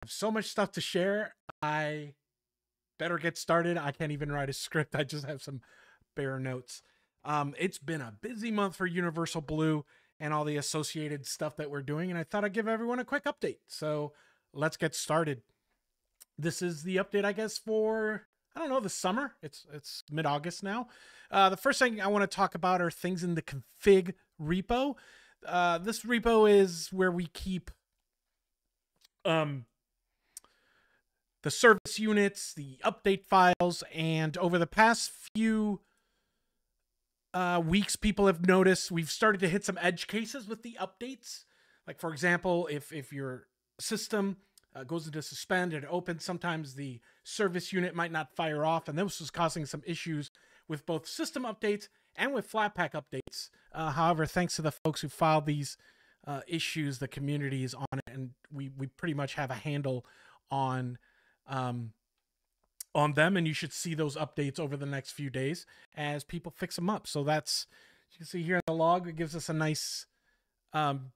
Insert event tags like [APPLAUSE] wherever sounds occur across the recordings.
have so much stuff to share. I better get started. I can't even write a [LAUGHS] script. I just have some bare notes. Um, it's been a busy month for Universal Blue and all the associated stuff that we're doing, and I thought I'd give everyone a quick update. So let's get started. This is the update, I guess, for I don't know the summer. It's it's mid August now. Uh, the first thing I want to talk about are things in the config repo. Uh, this repo is where we keep um the service units, the update files, and over the past few uh, weeks, people have noticed we've started to hit some edge cases with the updates. Like for example, if if your system uh, goes into suspend and opens, sometimes the service unit might not fire off, and this was causing some issues with both system updates and with Flatpak updates. Uh, however, thanks to the folks who filed these uh, issues, the community is on it, and we we pretty much have a handle on um, on them, and you should see those updates over the next few days as people fix them up. So that's you can see here in the log, it gives us a nice um,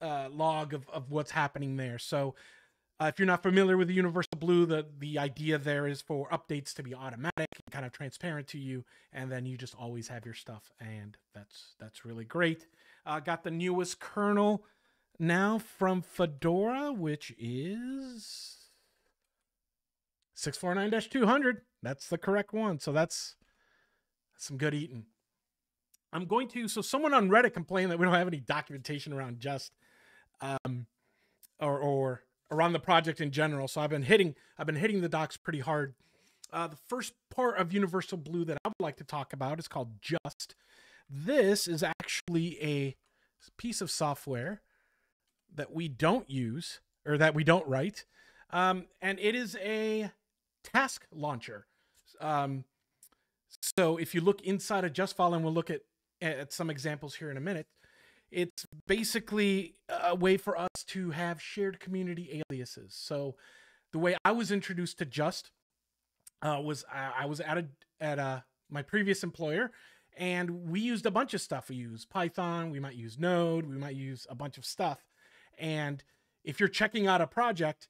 uh, log of, of what's happening there. So uh, if you're not familiar with the Universal Blue, the the idea there is for updates to be automatic and kind of transparent to you, and then you just always have your stuff, and that's that's really great. Uh, got the newest kernel now from Fedora, which is 649-200. That's the correct one. So that's some good eating. I'm going to, so someone on Reddit complained that we don't have any documentation around just, um, or, or around the project in general. So I've been hitting, I've been hitting the docs pretty hard. Uh, the first part of Universal Blue that I would like to talk about is called Just. This is actually a piece of software that we don't use or that we don't write. Um, and it is a task launcher. Um, so if you look inside a just file, and we'll look at, at some examples here in a minute, it's basically a way for us to have shared community aliases. So the way I was introduced to just uh, was I, I was at a, at a, my previous employer and we used a bunch of stuff. We use Python, we might use Node, we might use a bunch of stuff. And if you're checking out a project,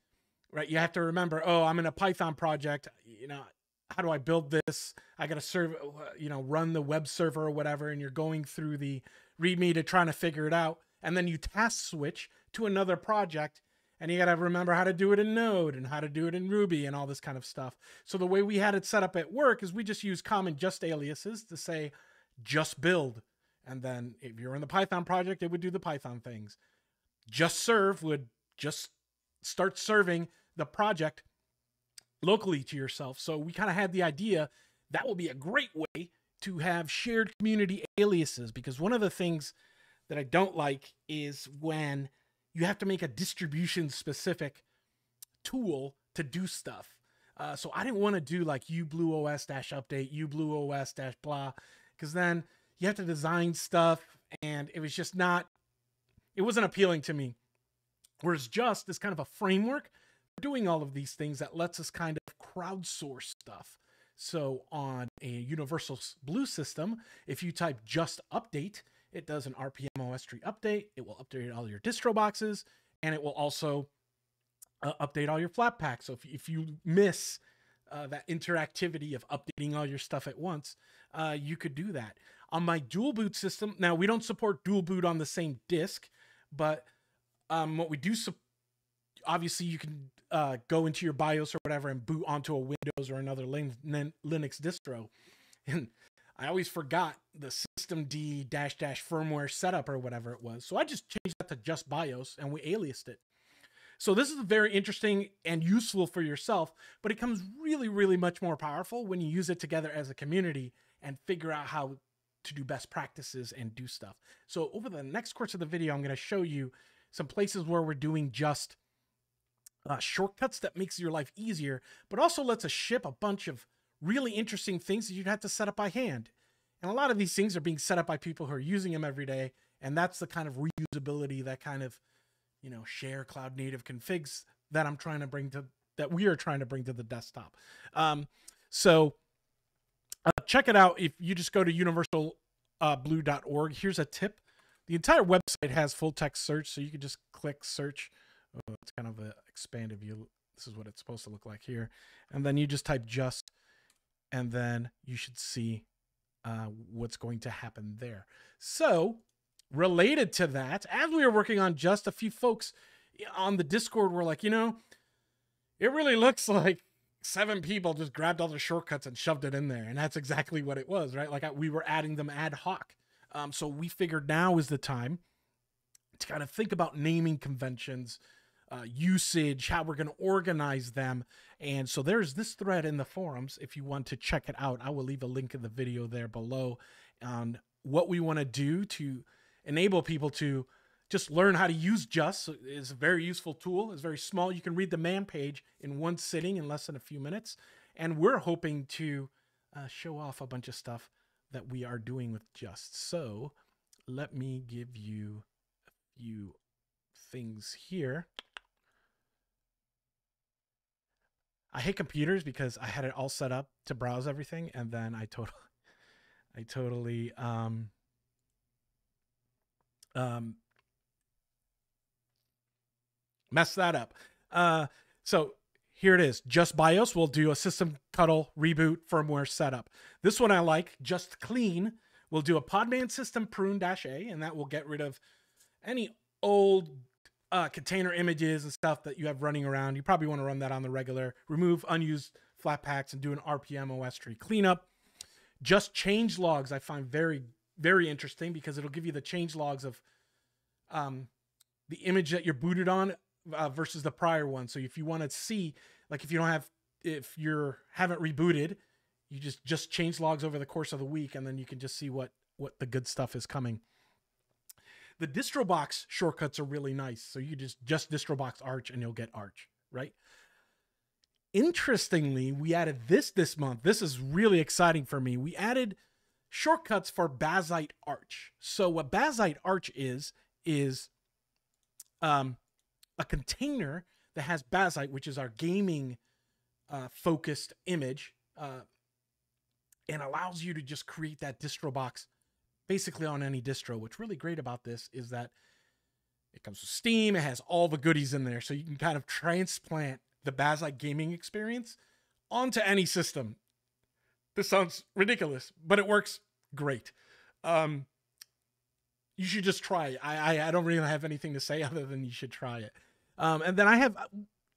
right, you have to remember, oh, I'm in a Python project. You know, how do I build this? I got to serve, you know, run the web server or whatever. And you're going through the README to trying to figure it out. And then you task switch to another project and you got to remember how to do it in Node and how to do it in Ruby and all this kind of stuff. So the way we had it set up at work is we just use common just aliases to say just build. And then if you're in the Python project, it would do the Python things just serve would just start serving the project locally to yourself. So we kind of had the idea that will be a great way to have shared community aliases because one of the things that I don't like is when you have to make a distribution specific tool to do stuff. Uh, so I didn't want to do like ublueOS dash update, ublueOS dash blah, because then you have to design stuff and it was just not it wasn't appealing to me. Whereas Just is kind of a framework for doing all of these things that lets us kind of crowdsource stuff. So on a Universal Blue system, if you type just update, it does an RPM OS tree update. It will update all your distro boxes, and it will also uh, update all your Flatpaks. So if, if you miss uh, that interactivity of updating all your stuff at once, uh, you could do that. On my dual boot system, now we don't support dual boot on the same disk, but um, what we do, obviously, you can uh, go into your BIOS or whatever and boot onto a Windows or another Lin- Linux distro. [LAUGHS] And I always forgot the system D dash dash firmware setup or whatever it was. So I just changed that to just BIOS and we aliased it. So this is very interesting and useful for yourself, but it comes really, really much more powerful when you use it together as a community and figure out how to do best practices and do stuff. So over the next course of the video, I'm going to show you some places where we're doing just uh, shortcuts that makes your life easier, but also lets us ship a bunch of really interesting things that you'd have to set up by hand. And a lot of these things are being set up by people who are using them every day. And that's the kind of reusability, that kind of, you know, share cloud native configs that I'm trying to bring to, that we are trying to bring to the desktop. Um, so check it out if you just go to universalblue.org. Here's a tip. The entire website has full text search, so you can just click search. Oh, it's kind of an expanded view. This is what it's supposed to look like here. And then you just type just, and then you should see uh, what's going to happen there. So, related to that, as we were working on just a few folks on the Discord were like, you know, it really looks [LAUGHS] like seven people just grabbed all the shortcuts and shoved it in there. And that's exactly what it was, right? Like we were adding them ad hoc. Um, so we figured now is the time to kind of think about naming conventions, uh, usage, how we're going to organize them. And so there's this thread in the forums. If you want to check it out, I will leave a link in the video there below on what we want to do to enable people to just learn how to use just is a very useful tool. It's very small. You can read the man page in one sitting in less than a few minutes. And we're hoping to uh, show off a bunch of stuff that we are doing with just. So let me give you a few things here. I hate computers because i had it all set up to browse everything and then i totally [LAUGHS] i totally um um mess that up. Uh, so here it is. Just BIOS will do a system cuddle reboot firmware setup. This one I like. Just clean will do a Podman system prune dash A, and that will get rid of any old uh, container images and stuff that you have running around. You probably want to run that on the regular. Remove unused Flatpaks and do an rpm-ostree cleanup. Just change logs I find very, very interesting because it'll give you the change logs of um, the image that you're booted on uh, versus the prior one. So if you want to see, like if you don't have, if you're haven't rebooted, you just just change logs over the course of the week, and then you can just see what what the good stuff is coming. The DistroBox shortcuts are really nice. So you just just DistroBox Arch, and you'll get Arch, right? Interestingly, we added this this month. This is really exciting for me. We added shortcuts for Bazzite Arch. So what Bazzite Arch is is um, a container that has Bazzite, which is our gaming uh, focused image, uh, and allows you to just create that distro box basically on any distro. What's really great about this is that it comes with Steam, it has all the goodies in there, so you can kind of transplant the Bazzite gaming experience onto any system. This sounds ridiculous, but it works great. Um, you should just try it. I, I, I don't really have anything to say [LAUGHS] other than you should try it. Um, and then I have,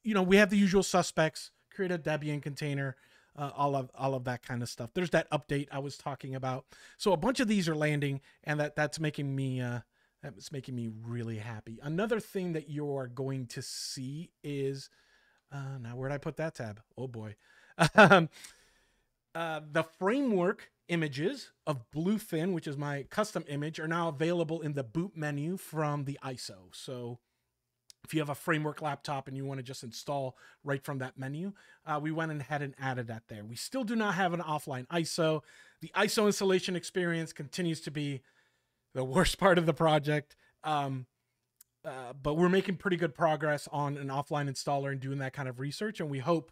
you know, we have the usual suspects. Create a Debian container, uh, all of all of that kind of stuff. There's that update I was talking about. So a bunch of these are landing, and that that's making me uh, that's making me really happy. Another thing that you are going to see is uh, now where'd I put that tab? Oh boy. [LAUGHS] um, uh, the framework images of Bluefin, which is my custom image, are now available in the boot menu from the ISO. So if you have a framework laptop and you want to just install right from that menu, uh, we went ahead and added that there. We still do not have an offline ISO. The ISO installation experience continues to be the worst [LAUGHS] part of the project. Um, uh, but we're making pretty good progress on an offline installer and doing that kind of research, and we hope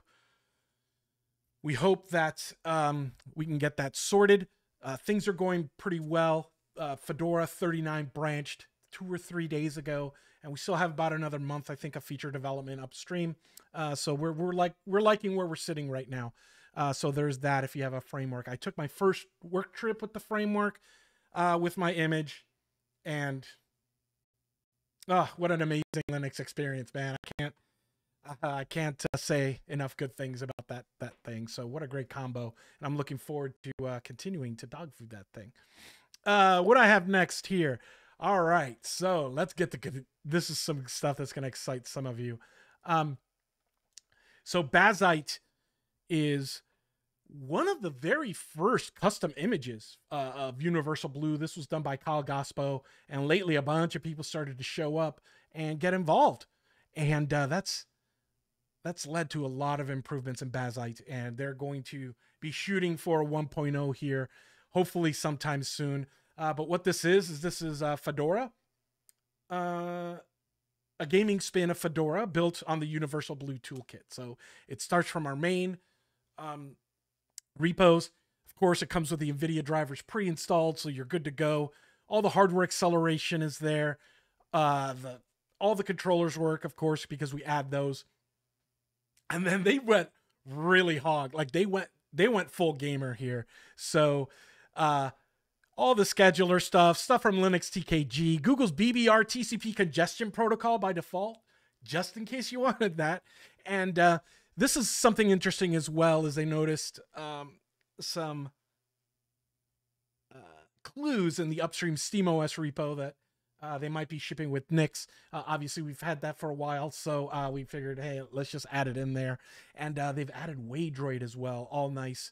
we hope that um, we can get that sorted. Uh, things are going pretty well. Uh, Fedora 39 branched two or three days ago, and we still have about another month, I think, of feature development upstream. Uh, so we're we're like we're liking where we're sitting right now. Uh, so there's that. If you have a framework, I took my first work trip with the framework, uh, with my image, and oh, what an amazing Linux experience, man! I can't I can't uh, say enough good things about that that thing. So what a great combo, and I'm looking forward to uh, continuing to dog food that thing. Uh, what I have next here. All right, so let's get to this. Is some stuff that's going to excite some of you. Um, so Bazzite is one of the very first custom images uh, of Universal Blue. This was done by Kyle Gospo, and lately a bunch of people started to show up and get involved, and uh, that's that's led to a lot of improvements in Bazzite, and they're going to be shooting for a 1.0 here, hopefully sometime soon. Uh, but what this is is this is uh, Fedora, uh, a gaming spin of Fedora built on the Universal Blue toolkit. So it starts from our main um, repos. Of course, it comes with the NVIDIA drivers pre-installed, so you're good to go. All the hardware acceleration is there. Uh, the all the controllers work, of course, because we add those. And then they went really hog. Like they went they went full gamer here. So uh all the scheduler stuff, stuff from Linux TKG, Google's BBR TCP congestion protocol by default, just in case you [LAUGHS] wanted that. And uh, this is something interesting as well, as they noticed um, some uh, clues in the upstream SteamOS repo that uh, they might be shipping with Nix. Uh, obviously, we've had that for a while, so uh, we figured, hey, let's just add it in there. And uh, they've added Waydroid as well, all nice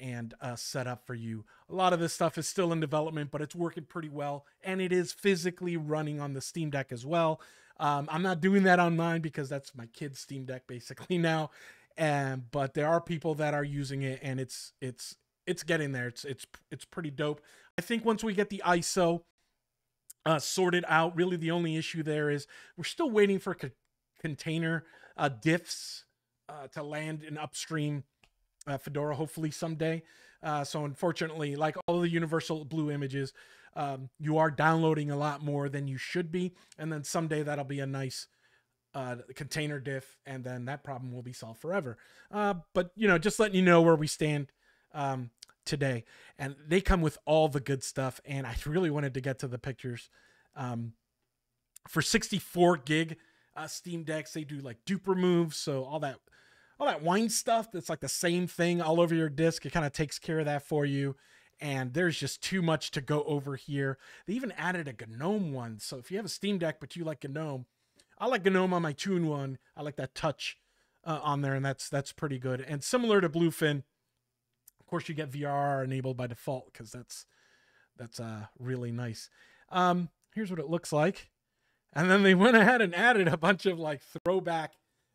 and uh, set up for you. A lot of this stuff is still in development, but it's working pretty well, and it is physically running on the Steam Deck as well. Um, I'm not doing that on mine because that's my kid's Steam Deck basically [LAUGHS] now, and but there are people that are using it, and it's it's it's getting there. It's it's it's pretty dope. I think once we get the ISO uh, sorted out. Really, the only issue there is we're still waiting for co- container uh, diffs uh, to land in upstream uh, Fedora, hopefully someday. Uh, so, unfortunately, like all the Universal Blue images, um, you are downloading a lot more than you should be. And then someday that'll be a nice uh, container diff, and then that problem will be solved forever. Uh, but, you know, just letting you know where we stand. Um, today and they come with all the good stuff and i really wanted to get to the pictures. Um, for 64 gig uh, steam decks they do like duperemove so all that all that wine stuff that's like the same thing all over your disk it kind of takes care of that for you and there's just too much to go over here. They even added a gnome one so if you have a steam deck but you like gnome i like gnome on my tune one i like that touch uh, on there and that's that's pretty good. And similar to bluefin course, you get VR enabled by default because that's that's uh, really nice. Um, here's what it looks like, and then they went ahead and added a bunch of like throwback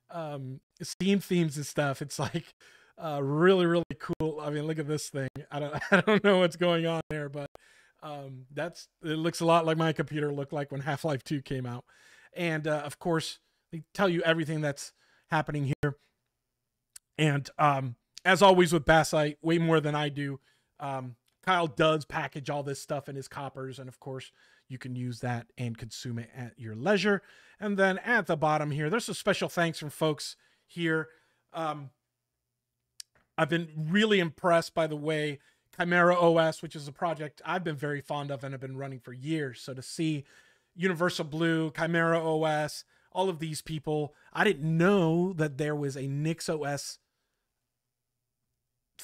um, Steam themes and stuff. It's like uh, really really cool. I mean, look at this thing. I don't [LAUGHS] I don't know what's going on there, but um, that's it looks a lot like my computer looked like when Half Life Two came out, and uh, of course they tell you everything that's happening here, and um, as always with Bazzite, way more than I do. Um, Kyle does package all this stuff in his COPRs, and of course, you can use that and consume it at your leisure. And then at the bottom here, there's a special thanks from folks here. Um, I've been really impressed by the way Chimera OS, which is a project I've been very fond of and have been running for years. So to see Universal Blue, Chimera OS, all of these people, I didn't know that there was a Nix OS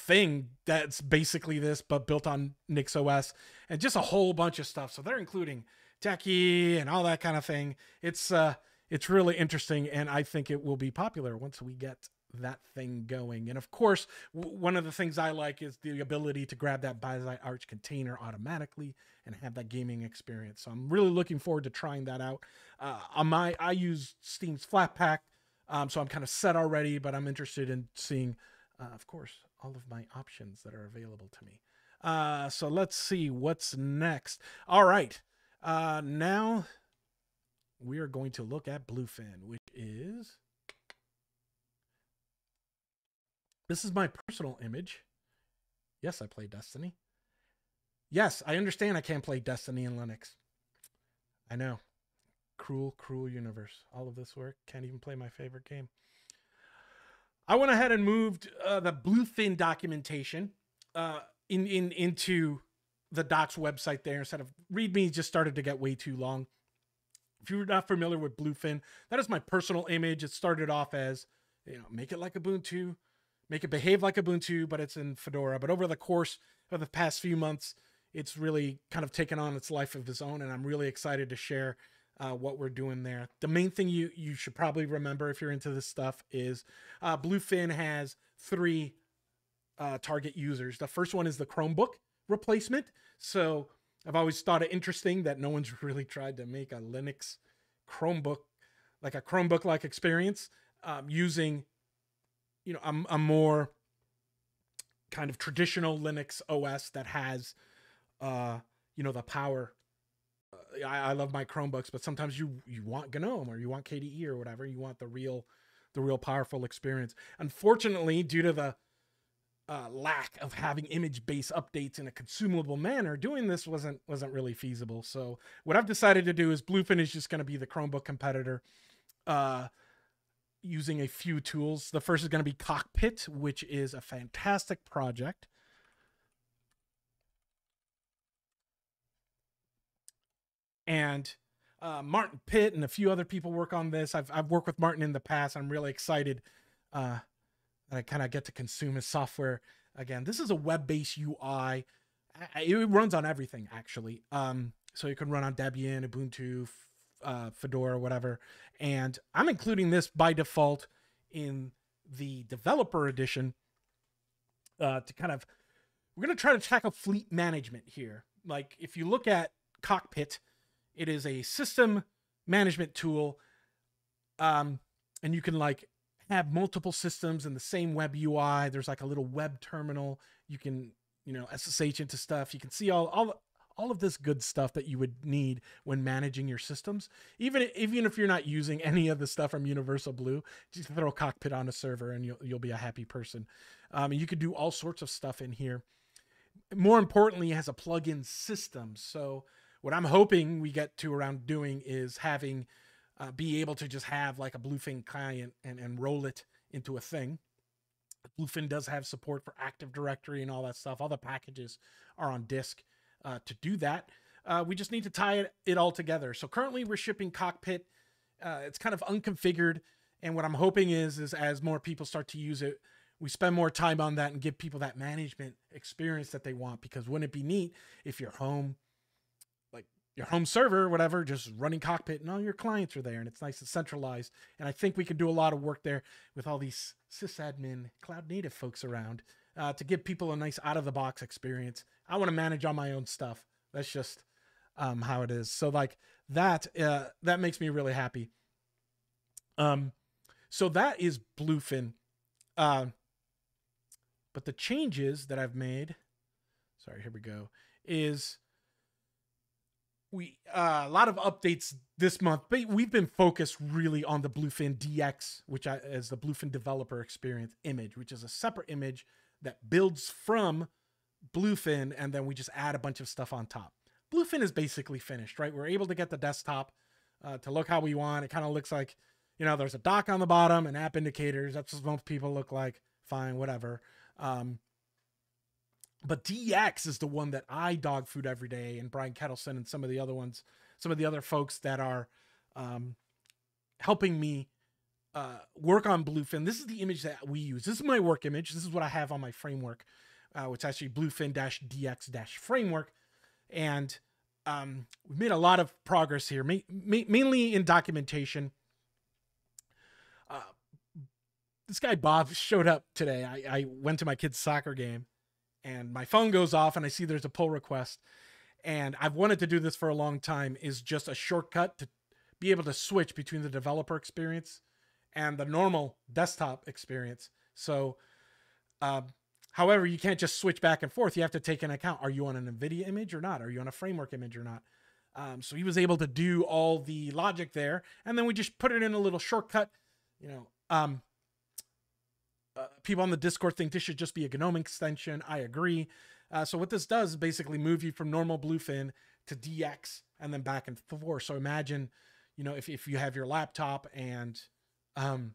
thing that's basically this, but built on Nix OS and just a whole bunch of stuff. So they're including Techie and all that kind of thing. It's uh, it's really interesting, and I think it will be popular once we get that thing going. And of course, one of the things I like is the ability to grab that Bazzite Arch container automatically and have that gaming experience. So I'm really looking forward to trying that out. Uh, on my, I use Steam's Flatpak, um, so I'm kind of set already, but I'm interested in seeing, uh, of course, all of my options that are available to me. Uh, so let's see what's next. All right. Uh, now we are going to look at Bluefin, which is. This is my personal image. Yes, I play Destiny. Yes, I understand I can't play Destiny in Linux. I know. Cruel, cruel universe. All of this work. Can't even play my favorite game. I went ahead and moved uh, the Bluefin documentation uh, in, in into the Docs website there instead of README just started to get way too long. If you're not familiar with Bluefin, that is my personal image. It started off as, you know, make it like Ubuntu, make it behave like Ubuntu, but it's in Fedora. But over the course of the past few months, it's really kind of taken on its life of its own, and I'm really excited to share uh, what we're doing there. The main thing you you should probably remember if you're into this stuff is uh, Bluefin has three uh, target users. The first one is the Chromebook replacement. So I've always thought it interesting that no one's [LAUGHS] really tried to make a Linux Chromebook like a Chromebook like experience um, using you know a, a more kind of traditional Linux OS that has uh, you know the power I, I love my Chromebooks, but sometimes you you want GNOME or you want KDE or whatever. You want the real the real powerful experience. Unfortunately, due to the uh, lack of having image-based updates in a consumable manner, doing this wasn't wasn't really feasible. So what I've decided to do is Bluefin is just going to be the Chromebook competitor, uh, using a few tools. The first is going to be Cockpit, which is a fantastic project. And uh, Martin Pitt and a few other people work on this. I've I've worked with Martin in the past. I'm really excited. Uh, that I kind of get to consume his software again. This is a web-based UI. It runs on everything actually. Um, so you can run on Debian, Ubuntu, uh, Fedora, whatever. And I'm including this by default in the developer edition uh, to kind of. We're gonna try to tackle fleet management here. Like if you look at Cockpit, it is a system management tool, um, and you can like have multiple systems in the same web UI. There's like a little web terminal. You can, you know, SSH into stuff. You can see all all all of this good stuff that you would need when managing your systems. Even even if you're not using any of the stuff from Universal Blue, just throw a cockpit on a server and you'll you'll be a happy person. Um, and you could do all sorts of stuff in here. More importantly, it has a plug-in system. So what I'm hoping we get to around doing is having uh, be able to just have like a Bluefin client and, and roll it into a thing. Bluefin does have support for Active Directory and all that stuff. All the packages are on disk uh, to do that. Uh, we just need to tie it, it, all together. So currently we're shipping Cockpit. Uh, it's kind of unconfigured. And what I'm hoping is, is as more people start to use it, we spend more time on that and give people that management experience that they want. Because wouldn't it be neat if you're home your home server, whatever, just running cockpit and all your clients are there and it's nice and centralized. And I think we can do a lot of work there with all these sysadmin cloud native folks around uh, to give people a nice out of the box experience. I want to manage all my own stuff. That's just um, how it is. So like that, uh, that makes me really happy. Um, so that is Bluefin. Uh, but the changes that I've made, sorry, here we go, is we uh, a lot of updates this month, but we've been focused really on the Bluefin DX, which is the Bluefin developer experience image, which is a separate image that builds from Bluefin, and then we just add a bunch of stuff on top. Bluefin is basically finished, right? We're able to get the desktop uh, to look how we want. It kind of looks like, you know, there's a dock on the bottom and app indicators. That's what most people look like. Fine, whatever. Um, but DX is the one that I dog food every day, and Brian Ketelsen and some of the other ones, some of the other folks that are um, helping me uh, work on Bluefin. This is the image that we use. This is my work image. This is what I have on my framework, uh, which is actually Bluefin DX framework. And um, we've made a lot of progress here, ma- ma- mainly in documentation. Uh, this guy Bob [LAUGHS] showed up today. I, I went to my kid's soccer game and my phone goes off and I see there's a pull request. And I've wanted to do this for a long time is just a shortcut to be able to switch between the developer experience and the normal desktop experience. So, uh, however, you can't just switch back and forth. You have to take into account are you on an NVIDIA image or not? Are you on a framework image or not? Um, so he was able to do all the logic there. And then we just put it in a little shortcut. You know, um, uh, people on the Discord think this should just be a GNOME extension. I agree. Uh, so what this does is basically move you from normal Bluefin to DX and then back and forth. So imagine, you know, if, if you have your laptop and um,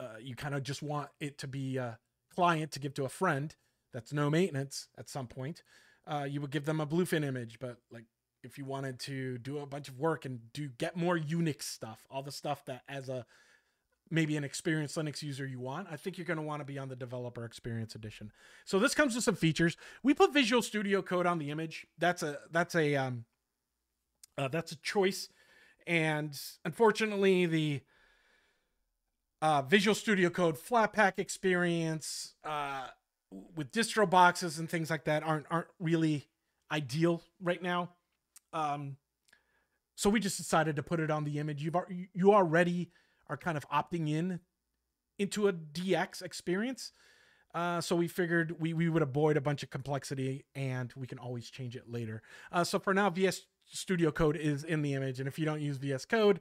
uh, you kind of just want it to be a client to give to a friend that's no maintenance at some point, uh, you would give them a Bluefin image. But like if you wanted to do a bunch of work and do get more Unix stuff, all the stuff that as a maybe an experienced Linux user you want, I think you're going to want to be on the developer experience edition. So this comes with some features. We put Visual Studio Code on the image. That's a that's a um uh, that's a choice, and unfortunately the uh, Visual Studio Code Flatpak experience uh, with distro boxes and things like that aren't aren't really ideal right now. Um, so we just decided to put it on the image. You've you already are kind of opting in into a DX experience. Uh, so we figured we, we would avoid a bunch of complexity and we can always change it later. Uh, so for now, VS Studio Code is in the image. And if you don't use VS Code,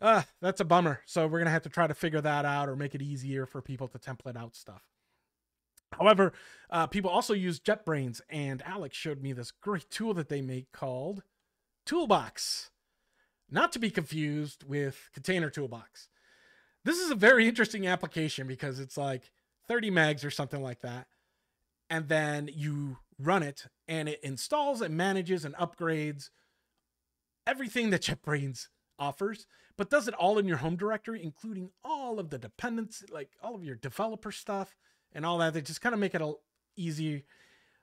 uh, that's a bummer. So we're going to have to try to figure that out or make it easier for people to template out stuff. However, uh, people also use JetBrains, and Alex showed me this great tool that they make called Toolbox. Not to be confused with Container Toolbox. This is a very interesting application because it's like 30 megs or something like that. And then you run it and it installs and manages and upgrades everything that JetBrains offers, but does it all in your home directory, including all of the dependents, like all of your developer stuff and all that. They just kind of make it a easy.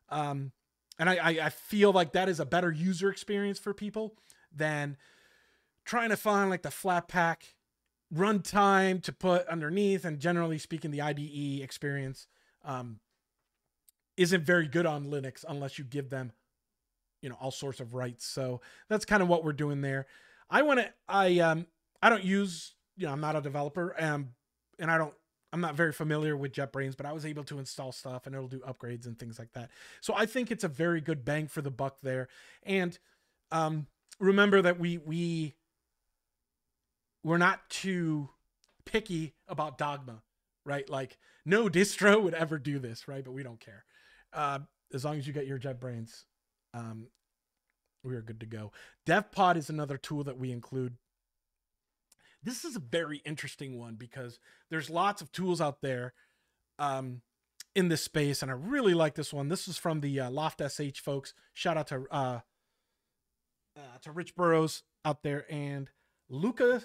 Um, and I, I, I feel like that is a better user experience for people than trying to find like the Flatpak runtime to put underneath. And generally speaking, the IDE experience um, isn't very good on Linux unless you give them, you know, all sorts of rights. So that's kind of what we're doing there. I want to, I, um, I don't use, you know, I'm not a developer, um, and I don't, I'm not very familiar with JetBrains, but I was able to install stuff and it'll do upgrades and things like that. So I think it's a very good bang for the buck there. And um, remember that we we we're not too picky about dogma, right? Like no distro [LAUGHS] would ever do this, right? But we don't care. Uh, as long as you get your JetBrains, um, we are good to go. DevPod is another tool that we include. This is a very interesting one because there's lots of tools out there um, in this space, and I really like this one. This is from the uh, Loft SH folks. Shout out to uh, uh, to Rich Burroughs out there and Luca,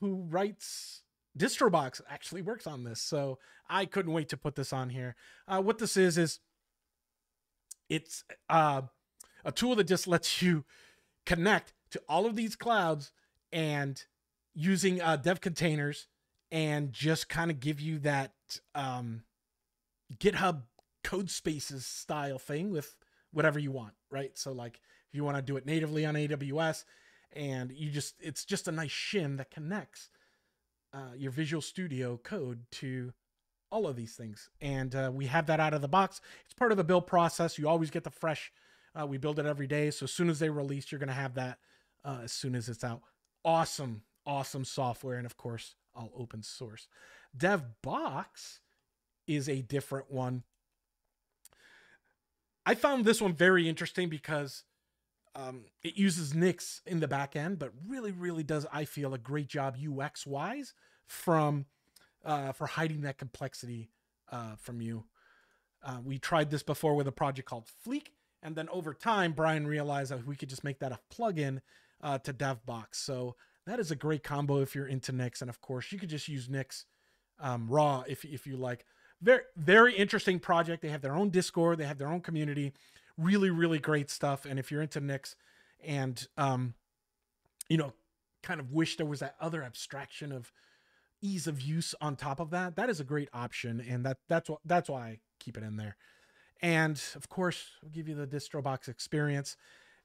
who writes DistroBox, actually works on this. So I couldn't wait to put this on here. Uh, what this is is it's uh, a tool that just lets you connect to all of these clouds and using uh, dev containers and just kind of give you that um, GitHub code spaces style thing with whatever you want, right? So like if you want to do it natively on AWS and you just it's just a nice shim that connects uh, your Visual Studio code to all of these things. And uh, we have that out of the box. It's part of the build process. You always get the fresh uh, we build it every day. So as soon as they release, you're going to have that uh, as soon as it's out. Awesome, awesome software. And of course, all open source. DevBox is a different one. I found this one very interesting because um, it uses Nix in the back end, but really, really does, I feel, a great job UX wise from uh, for hiding that complexity uh, from you. Uh, we tried this before with a project called Fleek, and then over time, Brian realized that we could just make that a plugin uh, to DevBox. So that is a great combo if you're into Nix. And of course, you could just use Nix um, raw if, if you like. Very, very interesting project. They have their own Discord, they have their own community. Really, really great stuff. And if you're into Nix and, um, you know, kind of wish there was that other abstraction of ease of use on top of that, that is a great option. And that that's what that's why I keep it in there. And of course, we'll give you the DistroBox experience.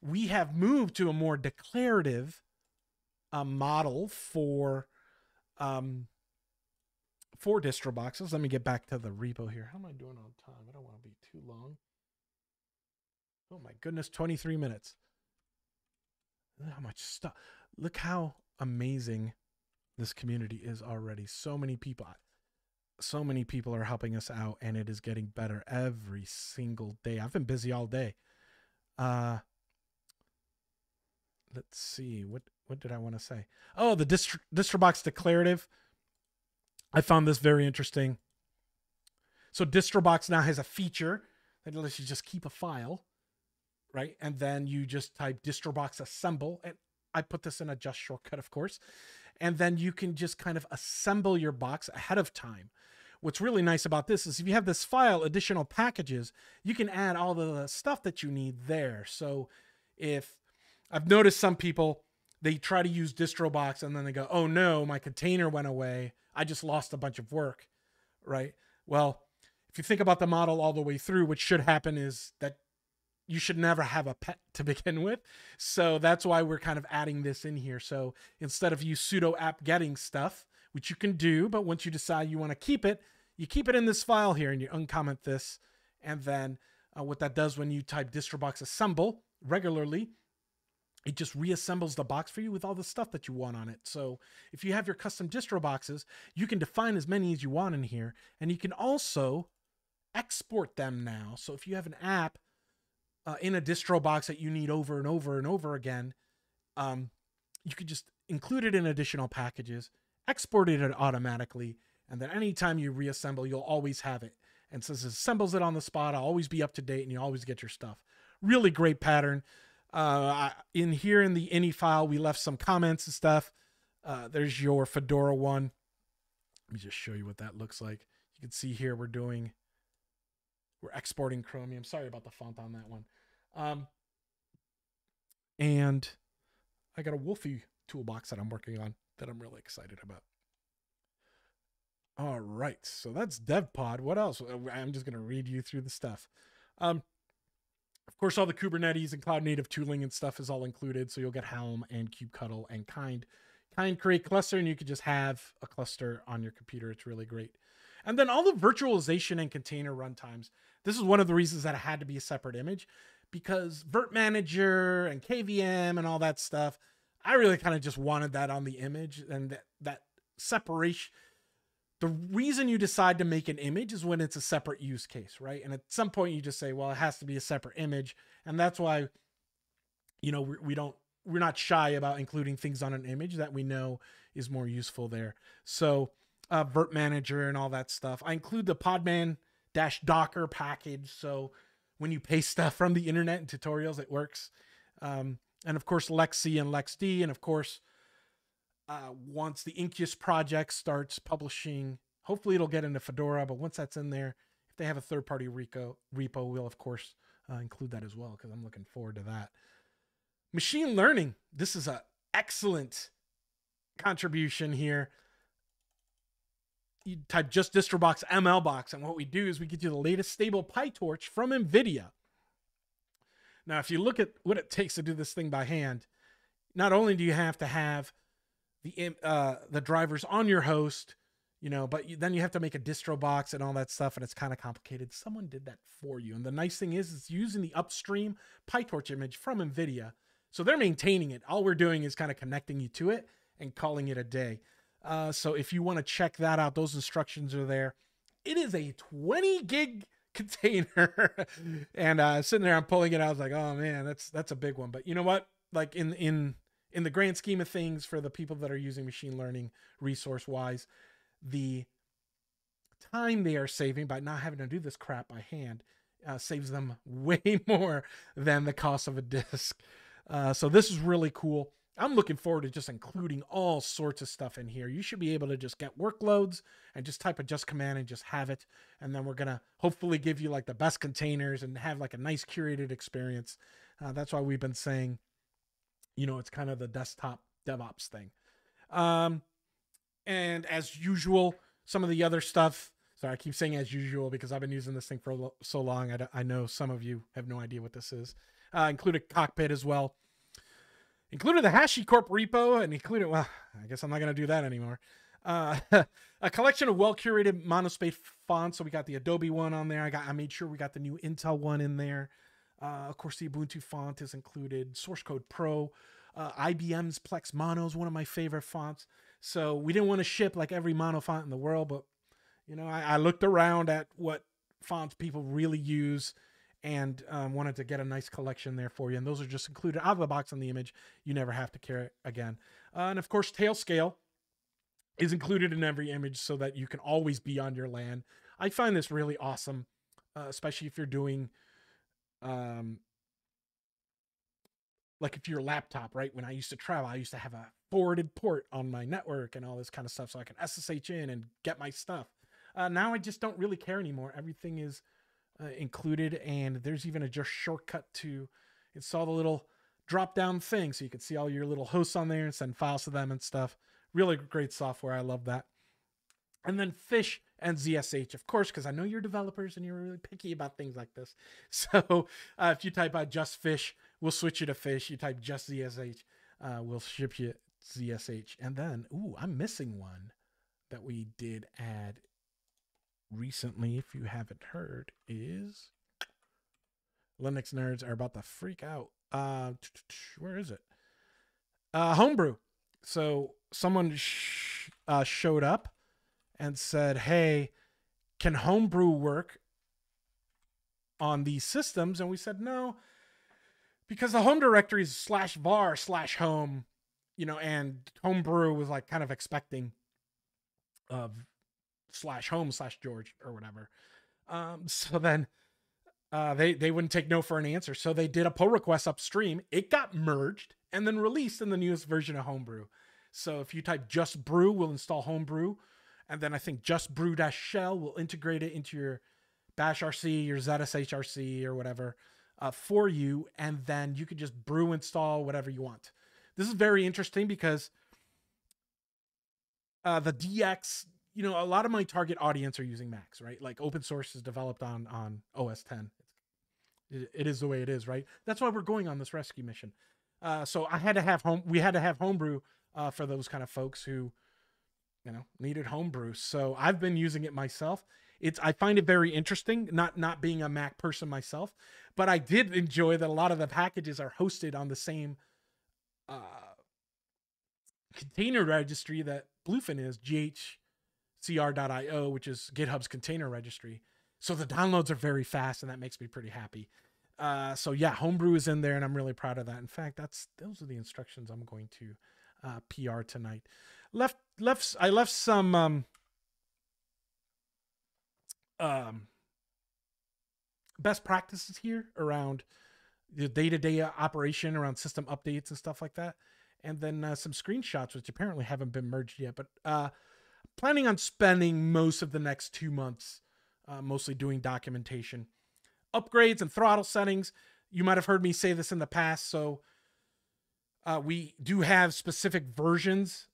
We have moved to a more declarative uh, model for um, for DistroBoxes. Let me get back to the repo here. How am I doing on time? I don't want to be too long. Oh my goodness, 23 minutes. How much stuff. Look how amazing this community is already. So many people so many people are helping us out and it is getting better every single day. I've been busy all day. Uh let's see. What what did I want to say? Oh, the distro, DistroBox declarative. I found this very interesting. So DistroBox now has a feature that lets you just keep a file, right? And then you just type DistroBox assemble and I put this in a just shortcut, of course. And then you can just kind of assemble your box ahead of time what's really nice about this is if you have this file, additional packages, you can add all the stuff that you need there. So if I've noticed some people, they try to use DistroBox and then they go, oh no, my container went away. I just lost a bunch of work, right? Well, if you think about the model all the way through, what should happen is that you should never have a pet to begin with. So that's why we're kind of adding this in here. So instead of you sudo app getting stuff, which you can do, but once you decide you want to keep it, you keep it in this file here and you uncomment this. And then uh, what that does when you type DistroBox assemble regularly, it just reassembles the box for you with all the stuff that you want on it. So if you have your custom distro boxes, you can define as many as you want in here. And you can also export them now. So if you have an app uh, in a distro box that you need over and over and over again, um, you could just include it in additional packages, export it automatically, and then anytime you reassemble, you'll always have it. And since it assembles it on the spot, I'll always be up to date and you always get your stuff. Really great pattern. Uh, in here in the ini file, we left some comments and stuff. Uh, there's your Fedora one. Let me just show you what that looks like. You can see here we're doing, we're exporting Chromium. Sorry about the font on that one. Um, and I got a Wolfi toolbox that I'm working on that I'm really excited about. All right, so that's DevPod. What else? Uh, I'm just going to read you through the stuff. Um, of course, all the Kubernetes and cloud native tooling and stuff is all included. So you'll get Helm and kubectl and Kind. Kind create cluster, and you could just have a cluster on your computer. It's really great. And then all the virtualization and container runtimes. This is one of the reasons that it had to be a separate image because Virt Manager and KVM and all that stuff, I really kind of just wanted that on the image and that, that separation. The reason you decide to make an image is when it's a separate use case, right? And at some point you just say, well, it has to be a separate image. And that's why, you know, we, we don't, we're not shy about including things on an image that we know is more useful there. So, uh, Virt Manager and all that stuff. I include the Podman dash Docker package. So when you paste stuff from the internet and tutorials, it works. Um, and of course, LXC and LXD. And of course, uh, once the Incus project starts publishing, hopefully it'll get into Fedora. But once that's in there, if they have a third party repo, repo, we'll of course uh, include that as well because I'm looking forward to that. Machine learning. This is an excellent contribution here you type just distrobox mlbox and what we do is we get you the latest stable pytorch from nvidia. Now if you look at what it takes to do this thing by hand not only do you have to have the uh, the drivers on your host you know but you, then you have to make a distro box and all that stuff and it's kind of complicated. Someone did that for you and the nice thing is it's using the upstream pytorch image from nvidia so they're maintaining it. All we're doing is kind of connecting you to it and calling it a day uh, so if you want to check that out, those instructions are there. It is a 20 gig [LAUGHS] container, and uh, sitting there, I'm pulling it. I was like, oh man, that's that's a big one. But you know what? Like in in in the grand scheme of things, for the people that are using machine learning resource wise, the time they are saving by not having to do this crap by hand uh, saves them [LAUGHS] way more than the cost of a disk. Uh, so this is really cool. I'm looking forward to just including all sorts of stuff in here. You should be able to just get workloads and just type a just command and just have it. And then we're going to hopefully give you like the best containers and have like a nice curated experience. Uh, that's why we've been saying, you know, it's kind of the desktop DevOps thing. Um, and as usual, some of the other stuff. Sorry, I keep saying as usual because I've been using this thing for so long. I, I know some of you have no idea what this is. Uh, a cockpit as well included the HashiCorp repo and included, well, I guess I'm not going to do that anymore. Uh, [LAUGHS] a collection of well curated monospace fonts. So we got the Adobe one on there. I got, I made sure we got the new Intel one in there. Uh, of course, the Ubuntu font is included. Source Code Pro, uh, IBM's Plex Mono is one of my favorite fonts. So we didn't want to ship like every mono font in the world, but you know, I, I looked around at what fonts people really use and um, wanted to get a nice collection there for you. And those are just included out of the box on the image. You never have to carry it again. Uh, and of course, Tailscale is included in every image so that you can always be on your land. I find this really awesome, uh, especially if you're doing, um, like if your laptop, right? When I used to travel, I used to have a forwarded port on my network and all this kind of stuff so I can SSH in and get my stuff. Uh, now I just don't really care anymore. Everything is uh, included, and there's even a just shortcut to install the little drop down thing so you can see all your little hosts on there and send files to them and stuff. Really great software. I love that. And then Fish and ZSH, of course, because I know you're developers and you're really picky about things like this. [LAUGHS] So uh, if you type out just Fish, we'll switch you to Fish. You type just ZSH, uh, we'll ship you ZSH. And then, ooh, I'm missing one that we did add recently, if you haven't heard, is Linux nerds are about to freak out. Uh, where is it? Uh, homebrew. So someone sh- uh, showed up and said, "Hey, can homebrew work on these systems, and we said no, because the home directory is slash var slash home, you know, and homebrew was like kind of expecting of slash home slash George or whatever. Um, [LAUGHS] so then uh, they they wouldn't take no for an answer, so they did a pull request upstream. It got merged and then released in the newest version of Homebrew. So if you type just brew, we'll install Homebrew, and then I think just brew dash shell will integrate it into your bash RC, your ZSHRC or whatever uh, for you, and then you can just brew install whatever you want. This is very interesting because uh, the DX, you know, a lot of my target audience are using Macs, right? Like open source is developed on on OS 10. It, it is the way it is, right? That's why we're going on this rescue mission. Uh, so I had to have home. We had to have homebrew uh, for those kind of folks who, you know, needed homebrew. So I've been using it myself. It's I find it very interesting. Not not being a Mac person myself, but I did enjoy that a lot of the packages are hosted on the same uh, container registry that Bluefin is, ghcr.io, which is GitHub's container registry. So the downloads are very fast, and that makes me pretty happy. Uh, so yeah, homebrew is in there, and I'm really proud of that. In fact, that's those are the instructions I'm going to uh, PR tonight. Left left I left some um, um, best practices here around the day-to-day operation around system updates and stuff like that and then uh, some screenshots which apparently haven't been merged yet but uh planning on spending most of the next two months uh, mostly doing documentation. Upgrades and throttle settings. You might have heard me say this in the past so uh, we do have specific versions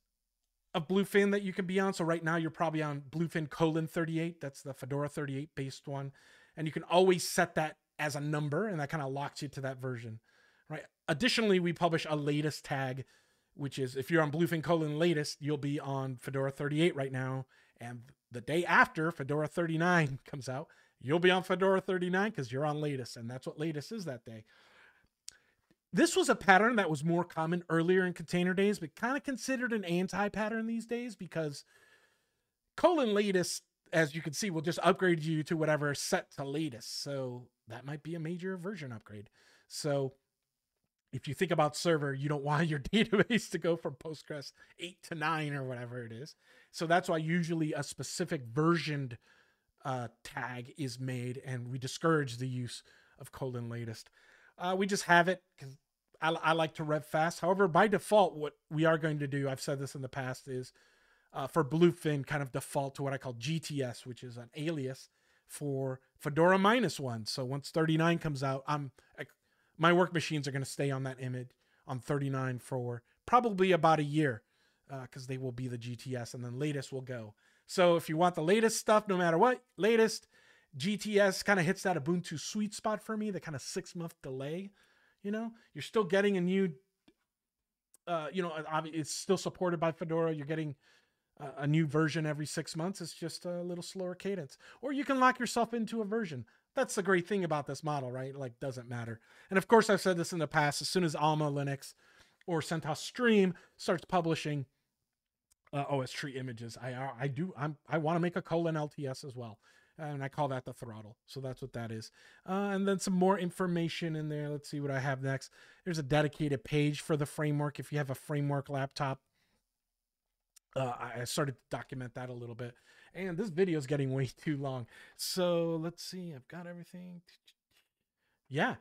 of bluefin that you can be on. So right now you're probably on bluefin colon 38 that's the fedora 38 based one. And you can always set that as a number and that kind of locks you to that version right? Additionally we publish a latest tag which is if you're on bluefin colon latest you'll be on fedora 38 right now and the day after fedora 39 [LAUGHS] comes out you'll be on fedora 39 because you're on latest and that's what latest is that day this was a pattern that was more common earlier in container days but kind of considered an anti-pattern these days because colon latest as you can see, will just upgrade you to whatever set to latest. So that might be a major version upgrade. So if you think about server, you don't [LAUGHS] want your database to go from Postgres 8 to 9 or whatever it is. So that's why usually a specific versioned uh, tag is made, and we discourage the use of colon latest. Uh, we just have it because I, I like to rev fast. However, by default, what we are going to do, I've said this in the past, is uh, for Bluefin kind of default to what I call GTS, which is an alias for Fedora minus one. So once 39 comes out, I'm my work machines are going to stay on that image on 39 for probably about a year because uh, they will be the GTS and then latest will go. So if you want the latest stuff, no matter what, latest GTS kind of hits that Ubuntu sweet spot for me, the kind of six month delay. You know, you're still getting a new, uh, you know, it's still supported by Fedora. You're getting a new version every six months. It's just a little slower cadence. Or you can lock yourself into a version. That's the great thing about this model, right? Like, doesn't matter. And of course, I've said this in the past. As soon as Alma Linux or CentOS Stream starts publishing uh, OS tree images, I I do I'm I want to make a colon LTS as well, and I call that the throttle. So that's what that is. Uh, and then some more information in there. Let's see what I have next. There's a dedicated page for the framework. If you have a framework laptop, uh, I started to document that a little bit. And this video is getting way too long. So let's see. I've got everything. Yeah.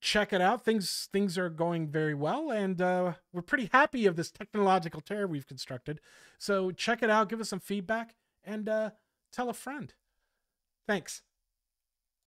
Check it out. Things things are going very well, and uh, we're pretty happy of this technological terror we've constructed. So check it out. Give us some feedback, and uh, tell a friend. Thanks.